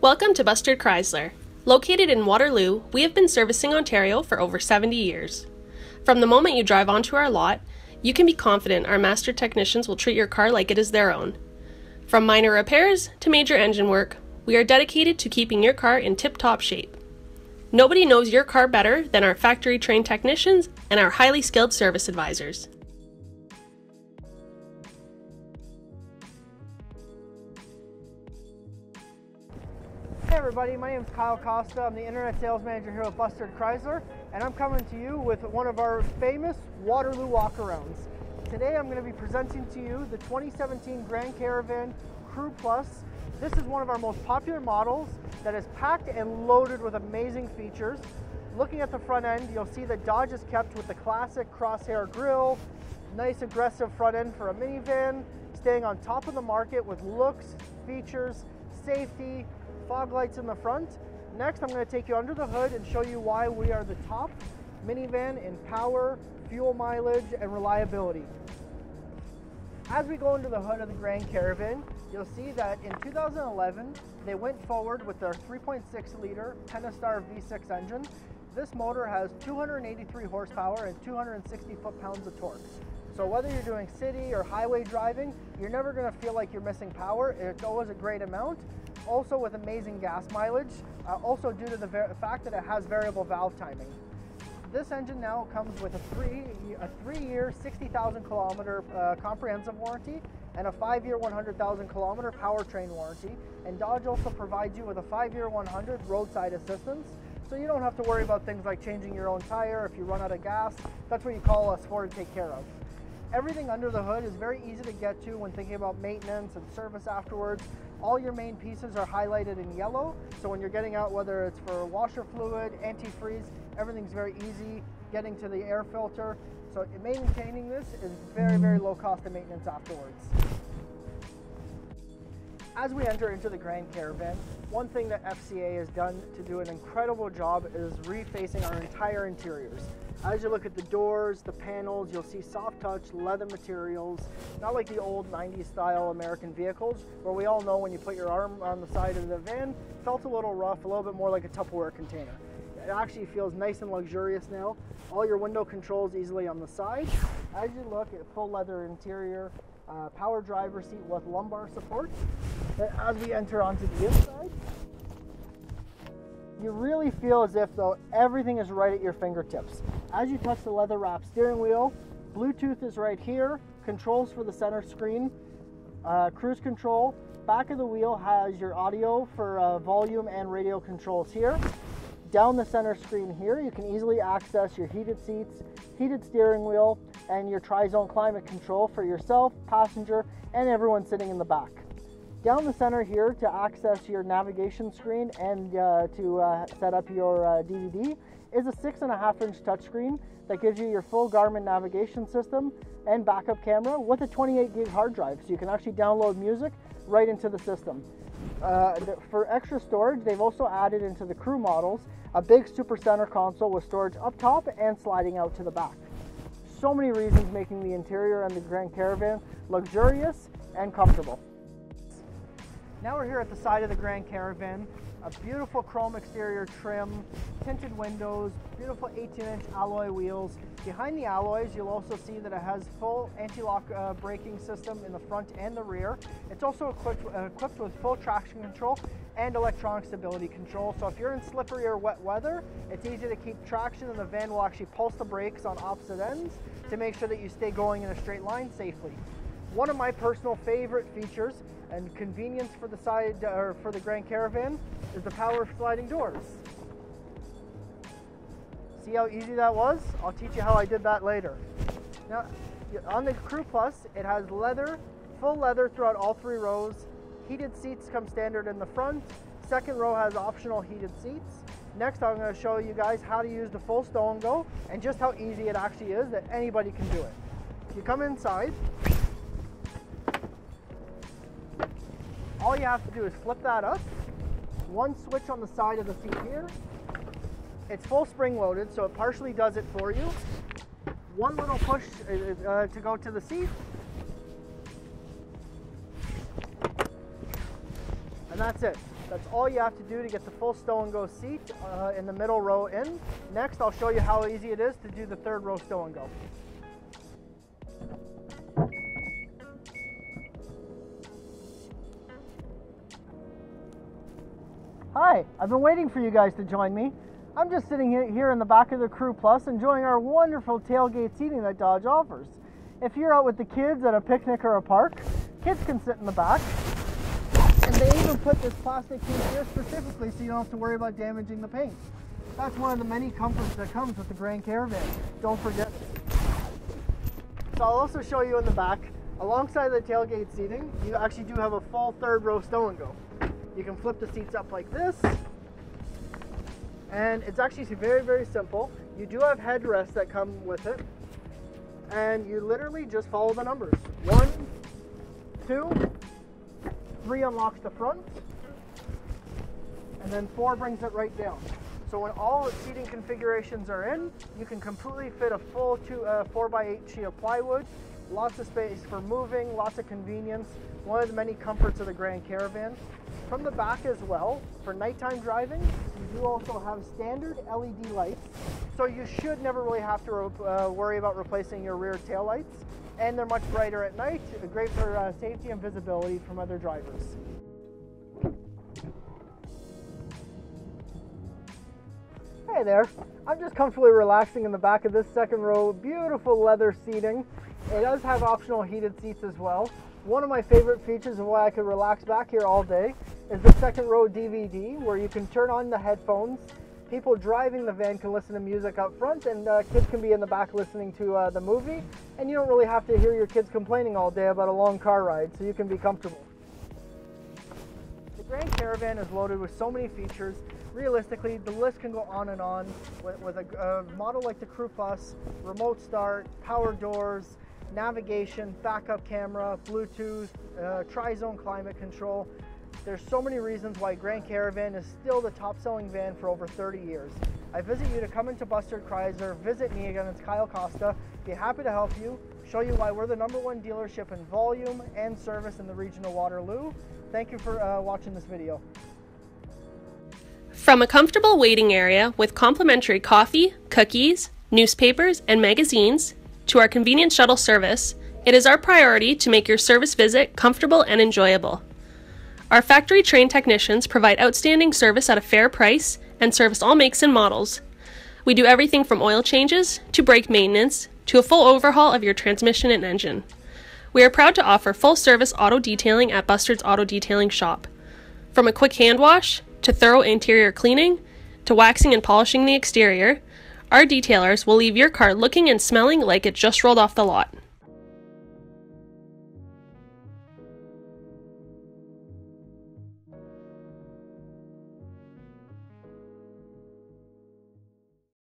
Welcome to Bustard Chrysler. Located in Waterloo, we have been servicing Ontario for over 70 years. From the moment you drive onto our lot, you can be confident our master technicians will treat your car like it is their own. From minor repairs to major engine work, we are dedicated to keeping your car in tip top shape. Nobody knows your car better than our factory trained technicians and our highly skilled service advisors. Everybody, my name is Kyle Costa. I'm the Internet Sales Manager here at Bustard Chrysler, and I'm coming to you with one of our famous Waterloo walkarounds. Today I'm going to be presenting to you the 2017 Grand Caravan Crew Plus. This is one of our most popular models that is packed and loaded with amazing features. Looking at the front end, you'll see that Dodge is kept with the classic crosshair grille, nice aggressive front end for a minivan, staying on top of the market with looks, features, safety, fog lights in the front. Next, I'm going to take you under the hood and show you why we are the top minivan in power, fuel mileage, and reliability. As we go into the hood of the Grand Caravan, you'll see that in 2011, they went forward with their 3.6 liter Pentastar V6 engine. This motor has 283 horsepower and 260 foot-pounds of torque. So whether you're doing city or highway driving, you're never gonna feel like you're missing power. It's always a great amount also with amazing gas mileage, uh, also due to the fact that it has variable valve timing. This engine now comes with a three, a three-year, 60,000 kilometer uh, comprehensive warranty and a five-year, 100,000 kilometer powertrain warranty. And Dodge also provides you with a five-year, 100 roadside assistance, so you don't have to worry about things like changing your own tire if you run out of gas. That's what you call us for to take care of. Everything under the hood is very easy to get to when thinking about maintenance and service afterwards. All your main pieces are highlighted in yellow, so when you're getting out, whether it's for washer fluid, antifreeze, everything's very easy. Getting to the air filter, so maintaining this is very, very low cost of maintenance afterwards. As we enter into the Grand Caravan, one thing that FCA has done to do an incredible job is refacing our entire interiors. As you look at the doors, the panels, you'll see soft touch leather materials, not like the old 90s style American vehicles, where we all know when you put your arm on the side of the van, felt a little rough, a little bit more like a Tupperware container. It actually feels nice and luxurious now. All your window controls easily on the side. As you look at full leather interior, uh, power driver seat with lumbar support. As we enter onto the inside, you really feel as if though everything is right at your fingertips. As you touch the leather wrap steering wheel, Bluetooth is right here, controls for the center screen, uh, cruise control. Back of the wheel has your audio for uh, volume and radio controls here. Down the center screen here, you can easily access your heated seats, heated steering wheel, and your tri-zone climate control for yourself, passenger, and everyone sitting in the back. Down the center here to access your navigation screen and uh, to uh, set up your uh, DVD is a six and a half inch touchscreen that gives you your full Garmin navigation system and backup camera with a 28 gig hard drive. So you can actually download music right into the system. Uh, for extra storage, they've also added into the crew models a big super center console with storage up top and sliding out to the back. So many reasons making the interior and the Grand Caravan luxurious and comfortable. Now we're here at the side of the Grand Caravan. A beautiful chrome exterior trim, tinted windows, beautiful 18-inch alloy wheels. Behind the alloys, you'll also see that it has full anti-lock uh, braking system in the front and the rear. It's also equipped, uh, equipped with full traction control and electronic stability control. So if you're in slippery or wet weather, it's easy to keep traction and the van will actually pulse the brakes on opposite ends to make sure that you stay going in a straight line safely. One of my personal favorite features and convenience for the side or for the Grand Caravan is the power sliding doors. See how easy that was? I'll teach you how I did that later. Now, on the Crew Plus, it has leather, full leather throughout all three rows. Heated seats come standard in the front. Second row has optional heated seats. Next, I'm going to show you guys how to use the full stow and go and just how easy it actually is that anybody can do it. You come inside, all you have to do is flip that up. One switch on the side of the seat here. It's full spring loaded, so it partially does it for you. One little push uh, uh to go to the seat. And that's it. That's all you have to do to get the full stow and go seat uh, in the middle row in. Next, I'll show you how easy it is to do the third row stow and go. Hi, I've been waiting for you guys to join me. I'm just sitting here in the back of the Crew Plus enjoying our wonderful tailgate seating that Dodge offers. If you're out with the kids at a picnic or a park, kids can sit in the back. And they even put this plastic here specifically so you don't have to worry about damaging the paint. That's one of the many comforts that comes with the Grand Caravan. Don't forget. So I'll also show you in the back, alongside the tailgate seating, you actually do have a full third row stow and go. You can flip the seats up like this. And it's actually very, very simple. You do have headrests that come with it. And you literally just follow the numbers. One, two, three unlocks the front. And then four brings it right down. So when all the seating configurations are in, you can completely fit a full two, uh, 4x8 sheet of plywood. Lots of space for moving, lots of convenience. One of the many comforts of the Grand Caravan. From the back as well, for nighttime driving, you do also have standard LED lights. So you should never really have to uh, worry about replacing your rear tail lights. And they're much brighter at night, great for uh, safety and visibility from other drivers. Hey there, I'm just comfortably relaxing in the back of this second row, beautiful leather seating. It does have optional heated seats as well. One of my favorite features of why I could relax back here all day is the second row DVD where you can turn on the headphones. People driving the van can listen to music up front and uh, kids can be in the back listening to uh, the movie and you don't really have to hear your kids complaining all day about a long car ride so you can be comfortable. The Grand Caravan is loaded with so many features. Realistically, the list can go on and on with, with a, a model like the Crew Plus, remote start, power doors, navigation, backup camera, Bluetooth, uh, tri-zone climate control. There's so many reasons why Grand Caravan is still the top selling van for over 30 years. I visit you to come into Bustard Chrysler, visit me again, it's Kyle Costa. Be happy to help you, show you why we're the number one dealership in volume and service in the region of Waterloo. Thank you for uh, watching this video. From a comfortable waiting area with complimentary coffee, cookies, newspapers, and magazines, to our convenient shuttle service, it is our priority to make your service visit comfortable and enjoyable. Our factory trained technicians provide outstanding service at a fair price and service all makes and models. We do everything from oil changes to brake maintenance to a full overhaul of your transmission and engine. We are proud to offer full service auto detailing at Bustard's Auto Detailing Shop. From a quick hand wash to thorough interior cleaning to waxing and polishing the exterior, our detailers will leave your car looking and smelling like it just rolled off the lot.